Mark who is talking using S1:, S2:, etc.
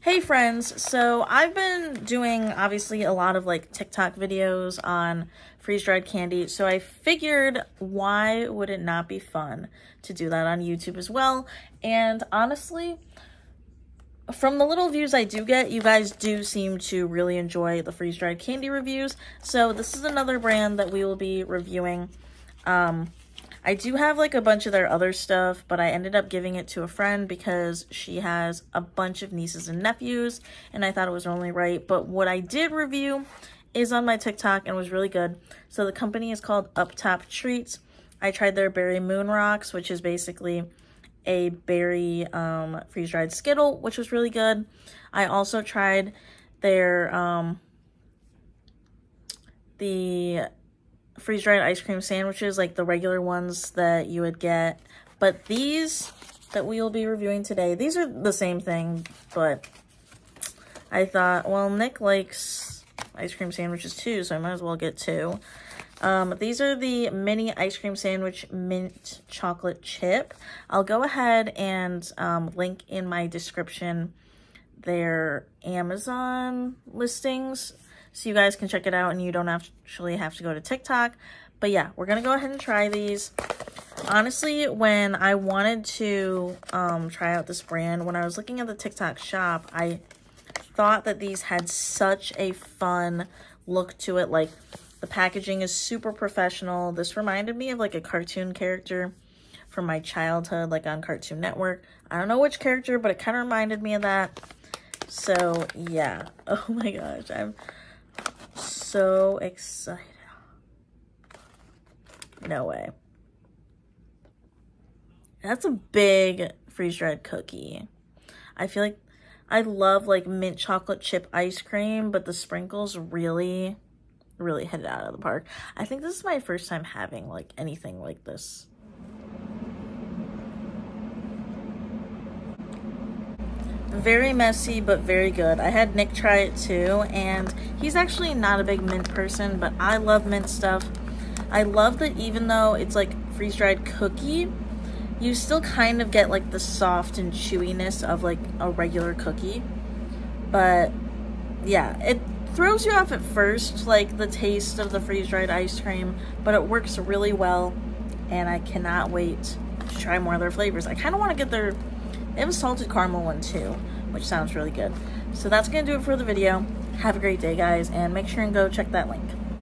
S1: Hey friends, so I've been doing obviously a lot of like TikTok videos on freeze-dried candy, so I figured why would it not be fun to do that on YouTube as well? And honestly, from the little views I do get, you guys do seem to really enjoy the freeze-dried candy reviews, so this is another brand that we will be reviewing. Um, I do have like a bunch of their other stuff, but I ended up giving it to a friend because she has a bunch of nieces and nephews, and I thought it was only right. But what I did review is on my TikTok and was really good. So the company is called Up Top Treats. I tried their Berry Moon Rocks, which is basically a berry um, freeze-dried Skittle, which was really good. I also tried their, um, the freeze-dried ice cream sandwiches, like the regular ones that you would get. But these that we will be reviewing today, these are the same thing, but I thought, well, Nick likes ice cream sandwiches too, so I might as well get two. Um, these are the mini ice cream sandwich mint chocolate chip. I'll go ahead and um, link in my description their Amazon listings so you guys can check it out and you don't actually have to go to TikTok. But yeah, we're going to go ahead and try these. Honestly, when I wanted to um, try out this brand, when I was looking at the TikTok shop, I thought that these had such a fun look to it. Like, the packaging is super professional. This reminded me of like a cartoon character from my childhood, like on Cartoon Network. I don't know which character, but it kind of reminded me of that. So, yeah. Oh my gosh, I'm so excited. No way. That's a big freeze-dried cookie. I feel like I love like mint chocolate chip ice cream, but the sprinkles really, really hit it out of the park. I think this is my first time having like anything like this. Very messy, but very good. I had Nick try it too, and he's actually not a big mint person, but I love mint stuff. I love that even though it's like freeze-dried cookie, you still kind of get like the soft and chewiness of like a regular cookie. But yeah, it throws you off at first, like the taste of the freeze-dried ice cream, but it works really well, and I cannot wait to try more of their flavors. I kind of want to get their they have a salted caramel one too, which sounds really good. So that's going to do it for the video. Have a great day, guys, and make sure and go check that link.